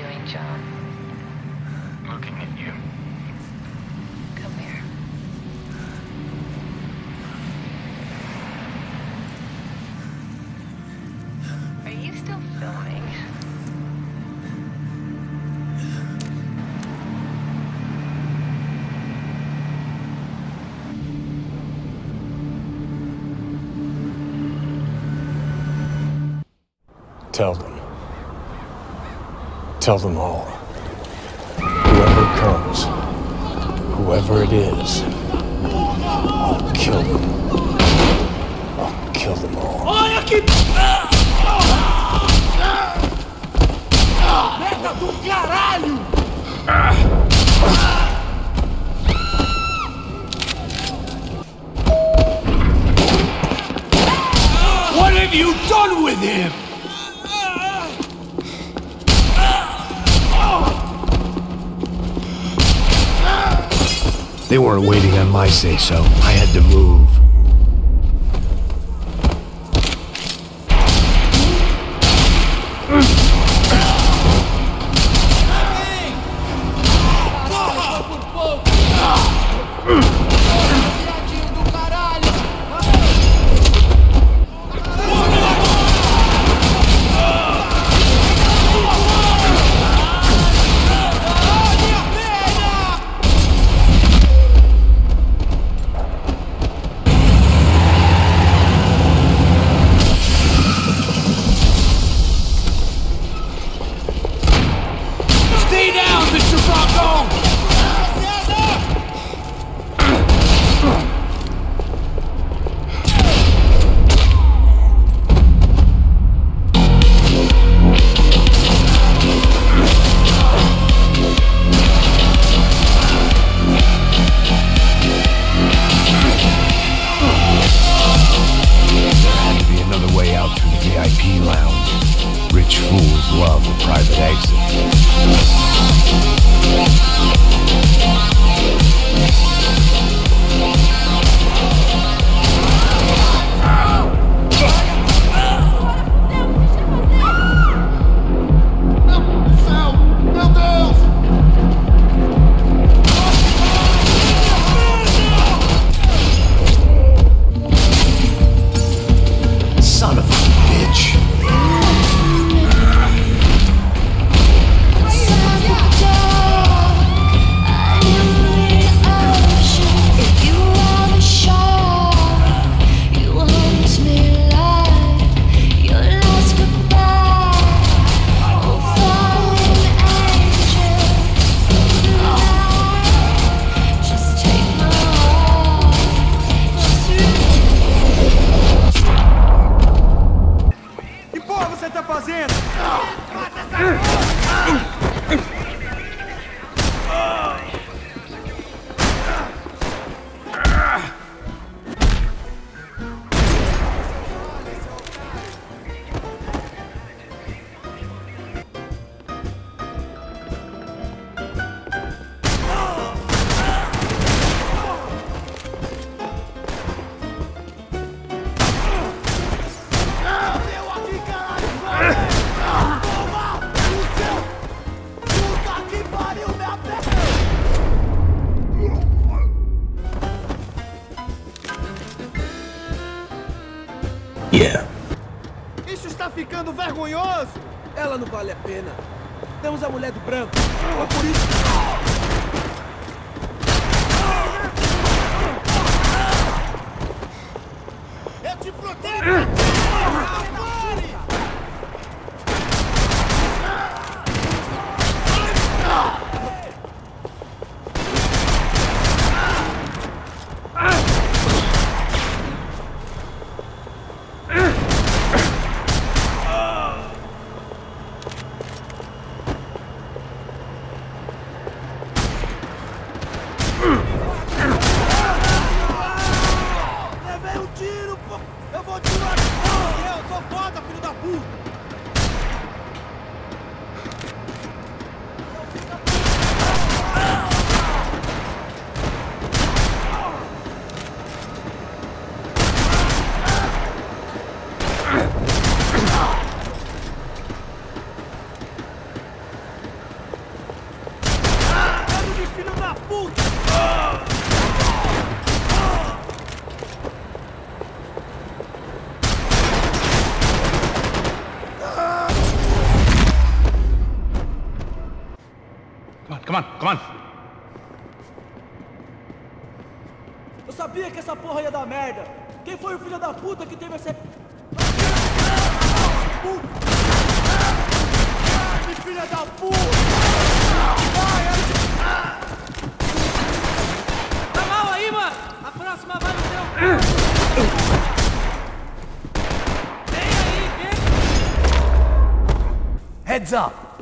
doing, John? Looking at you. Come here. Are you still filming? Tell them. Tell them all. Whoever comes, whoever it is, I'll kill them. I'll kill them all. Merda! What have you done with him? They weren't waiting on my say so. I had to move.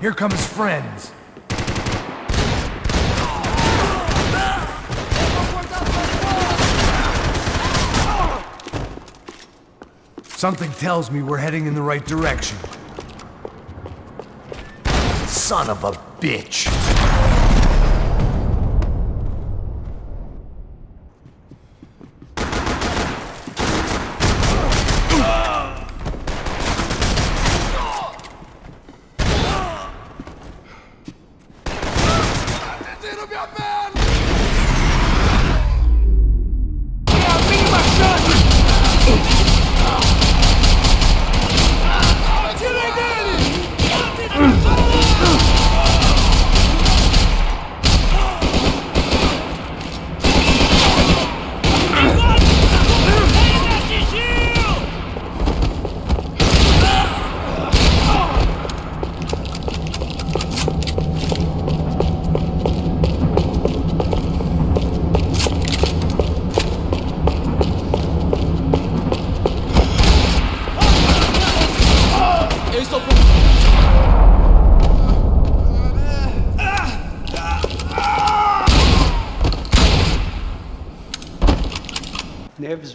Here comes friends. Something tells me we're heading in the right direction. Son of a bitch!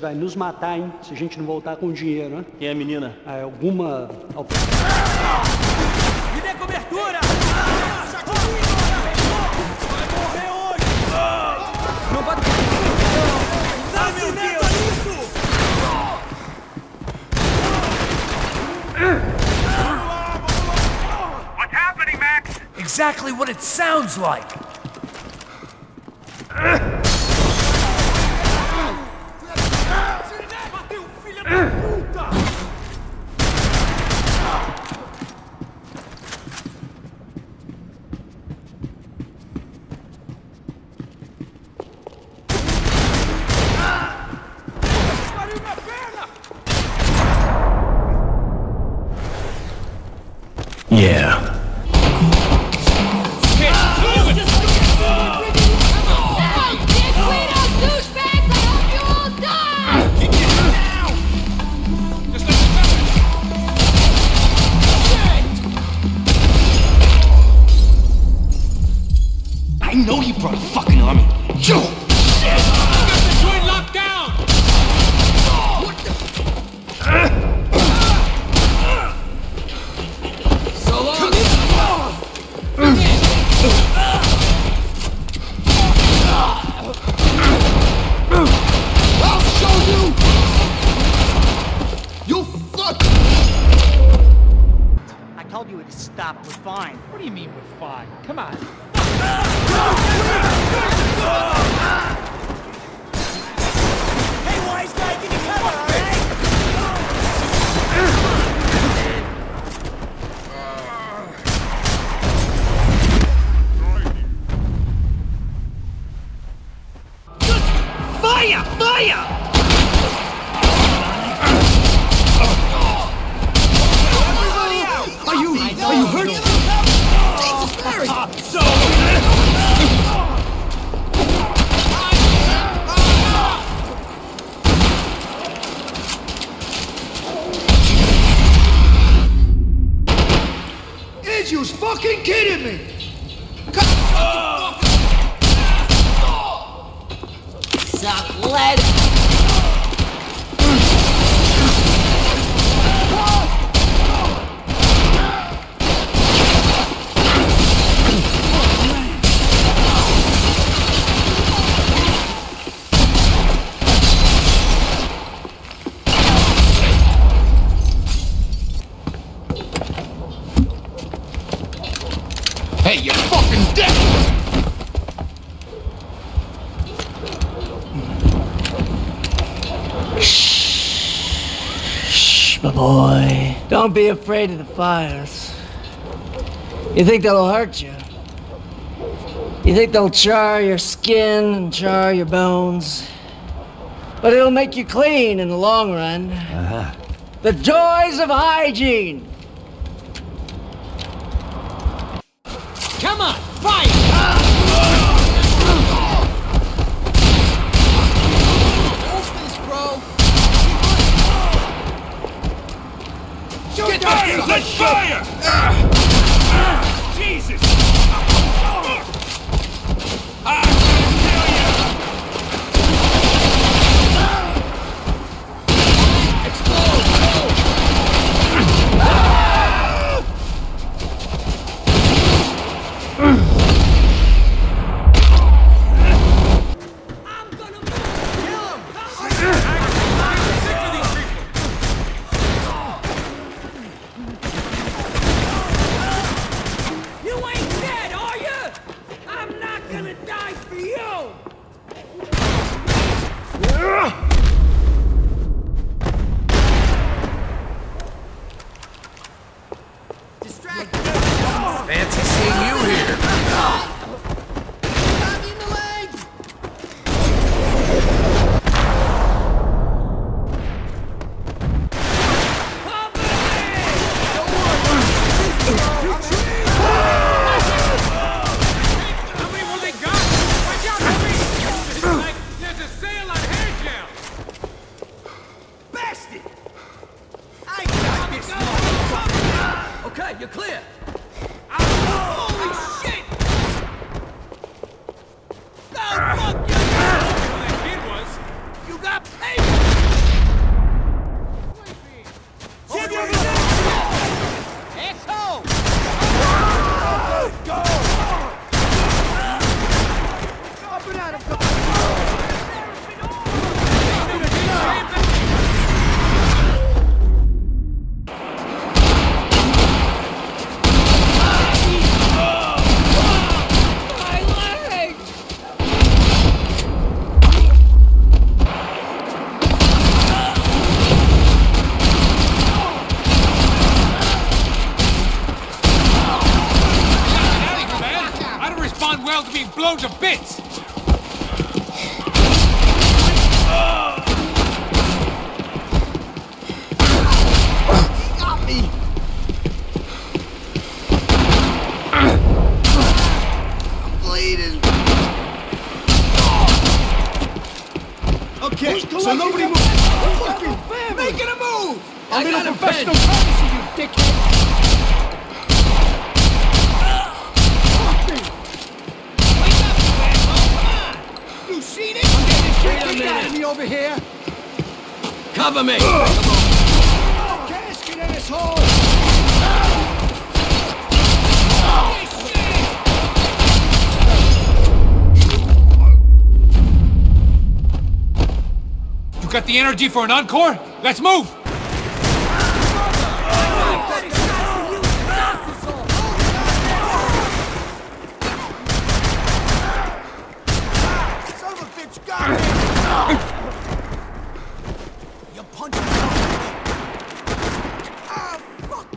vai nos matar, hein? Se a gente não voltar com o dinheiro, né? Quem é a menina? Ah, é alguma... Me dê cobertura! Exactly what it sounds like! Come on. Afraid of the fires. You think they'll hurt you? You think they'll char your skin and char your bones? But it'll make you clean in the long run. Uh-huh. The joys of hygiene. Come on, fight! I'm in a professional courtesy, you dickhead! You seen it? I'm getting shit kicked out of me over here! Cover me! Casket asshole! You got the energy for an encore? Let's move! Son of a bitch, got me! You punch me! Ah, fuck!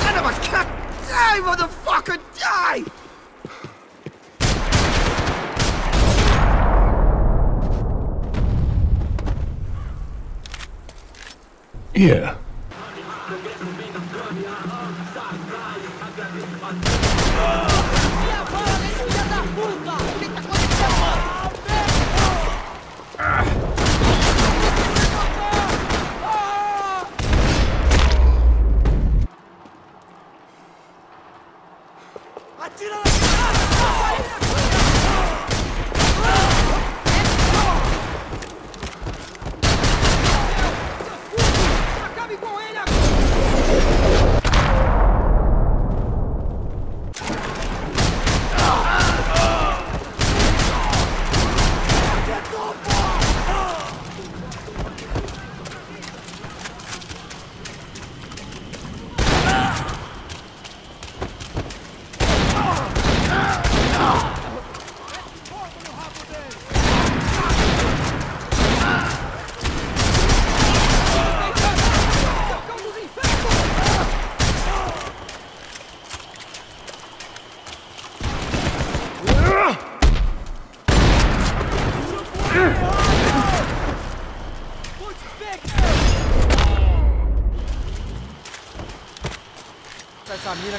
Son of a cunt! Die, motherfucker, die! Yeah.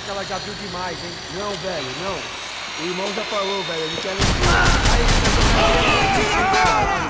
que ela já viu demais, hein? Não, velho, não. O irmão já falou, velho. Ele quer... Ah! ah!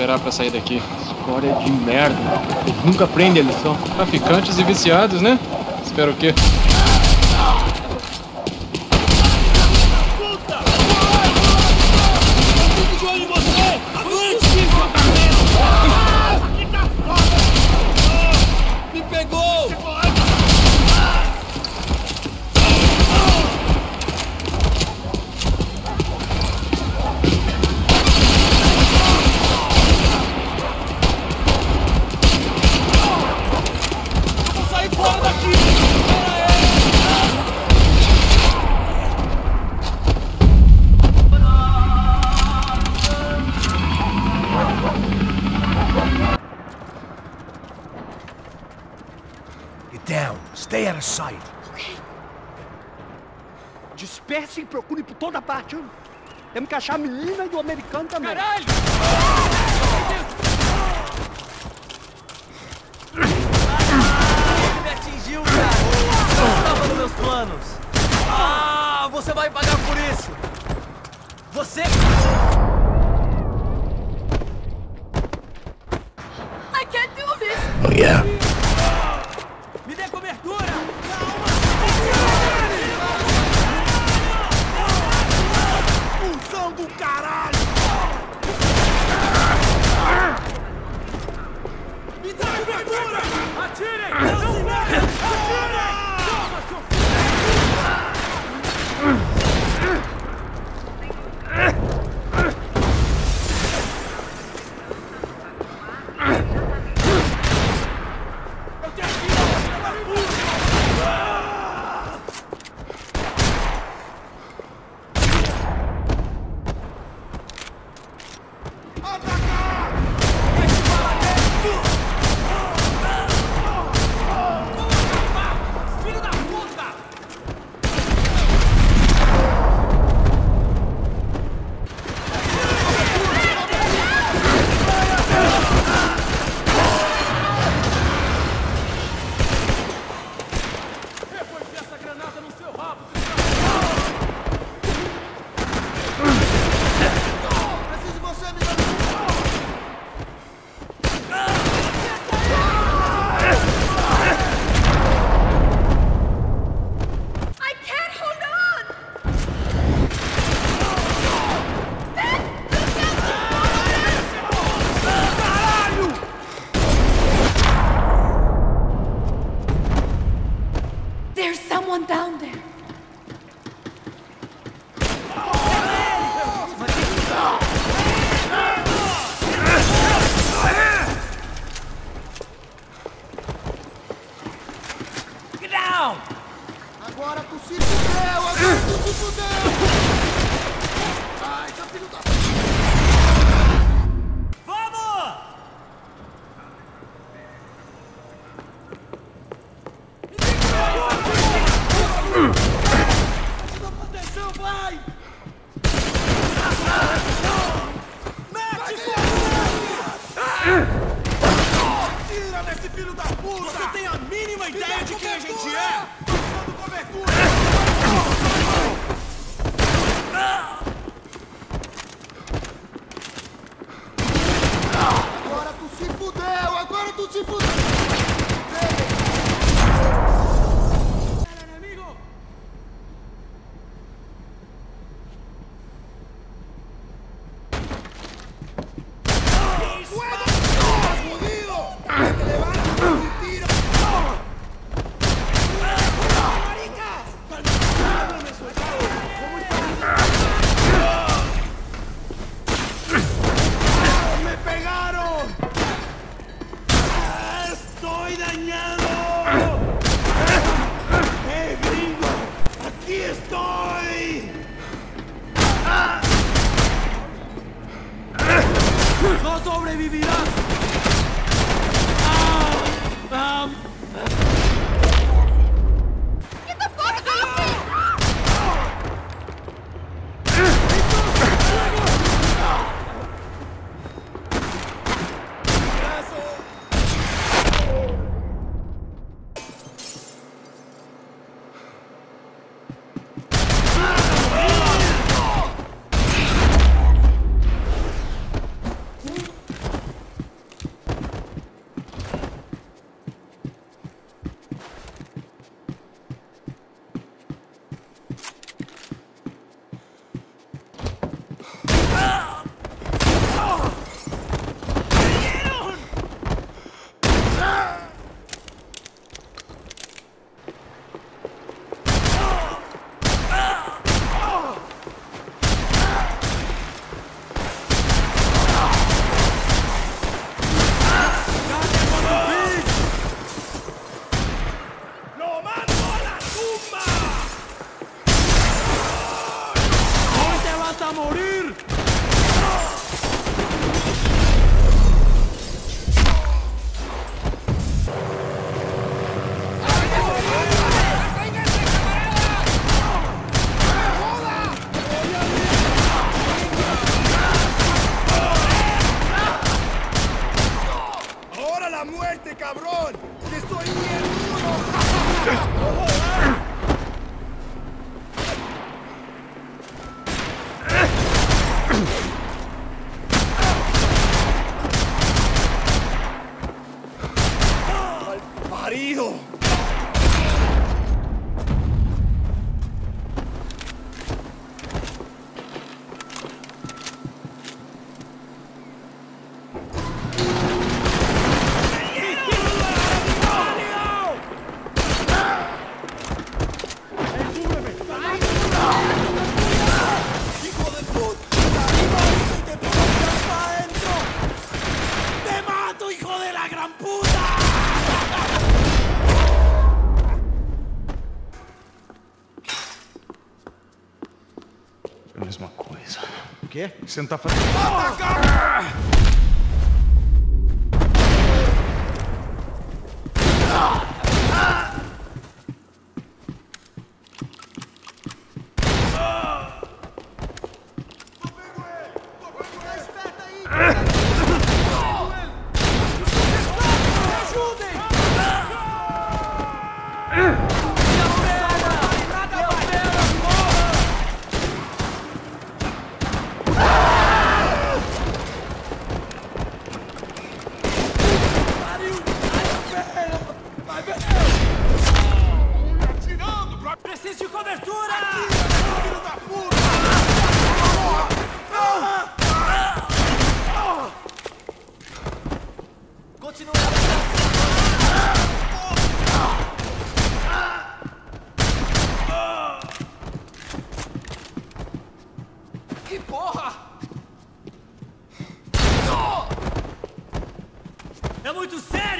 esperar para sair daqui. História de merda. Eles nunca aprendem a lição. Traficantes e viciados, né? Espero o quê? of sight. Okay. Disperse e procure por toda parte. Temos que achar a menina e o americano também. Caralho! Ele me atingiu, cara! Eu estava nos meus planos. Ah, você vai pagar por isso. Você... quer? Você não tá fazendo. Oh!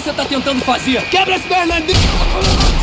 você tá tentando fazer? Quebra esse Bernardinho!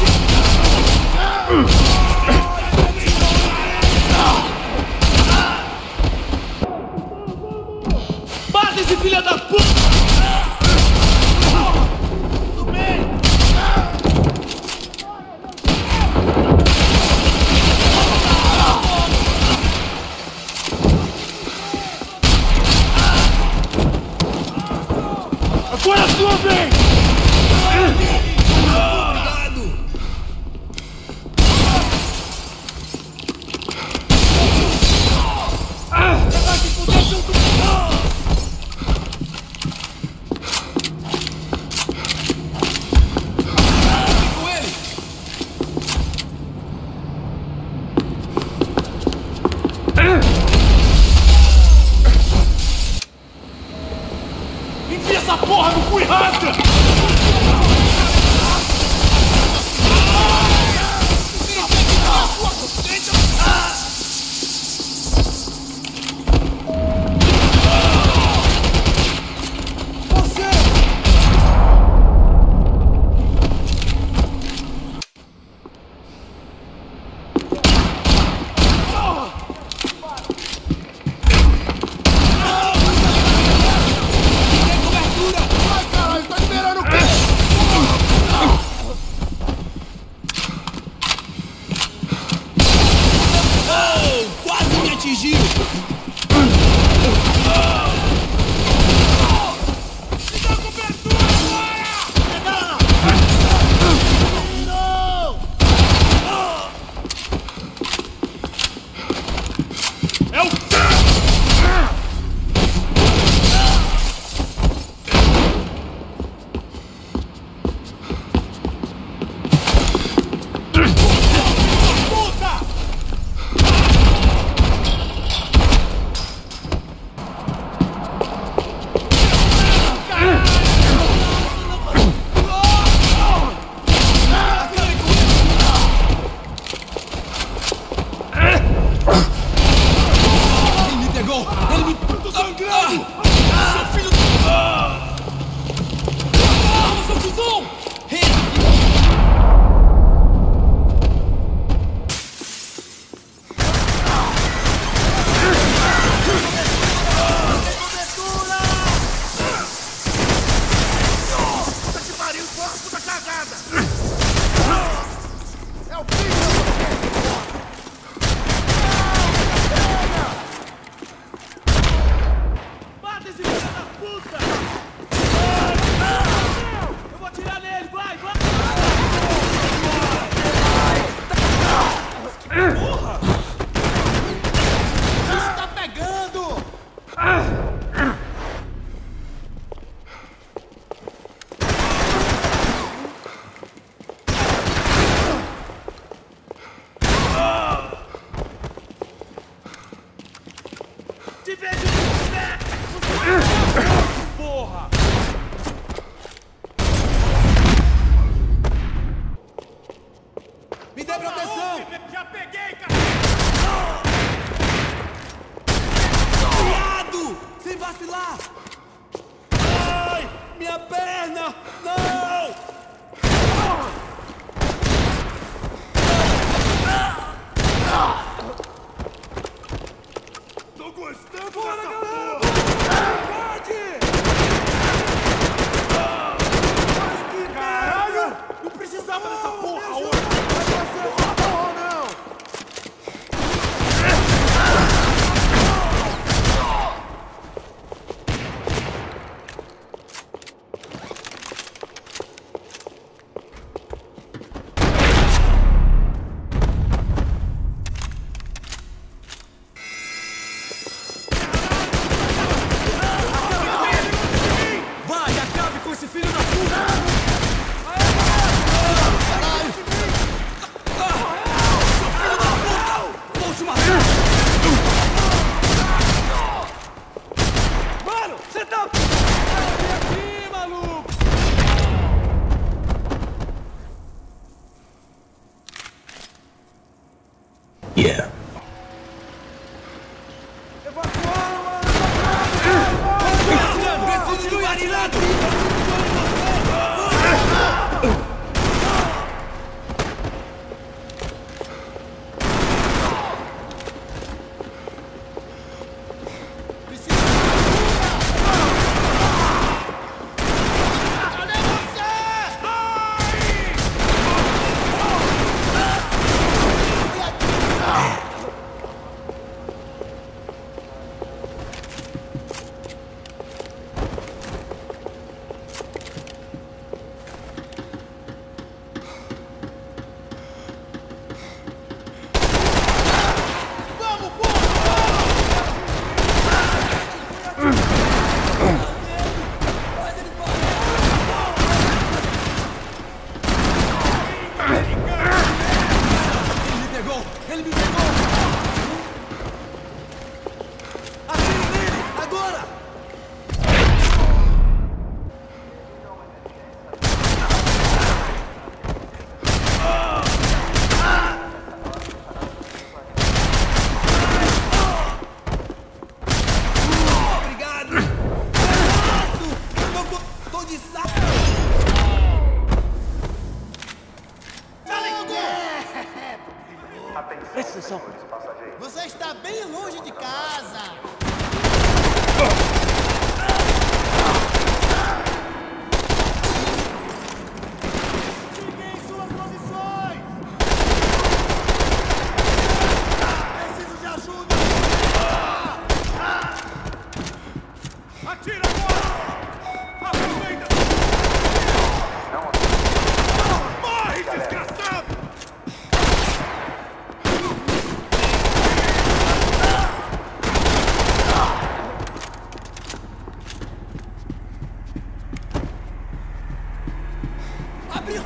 abrir!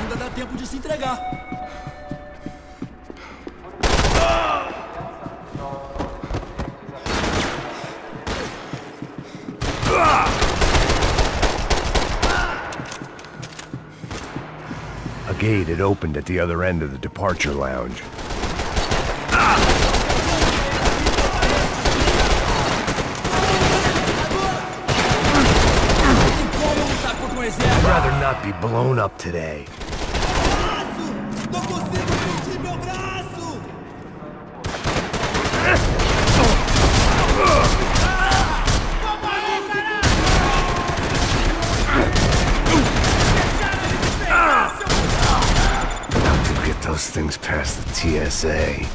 Ainda dá tempo de se entregar. A gate had opened at the other end of the departure lounge. blown up today. those things past the TSA.